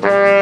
Bye.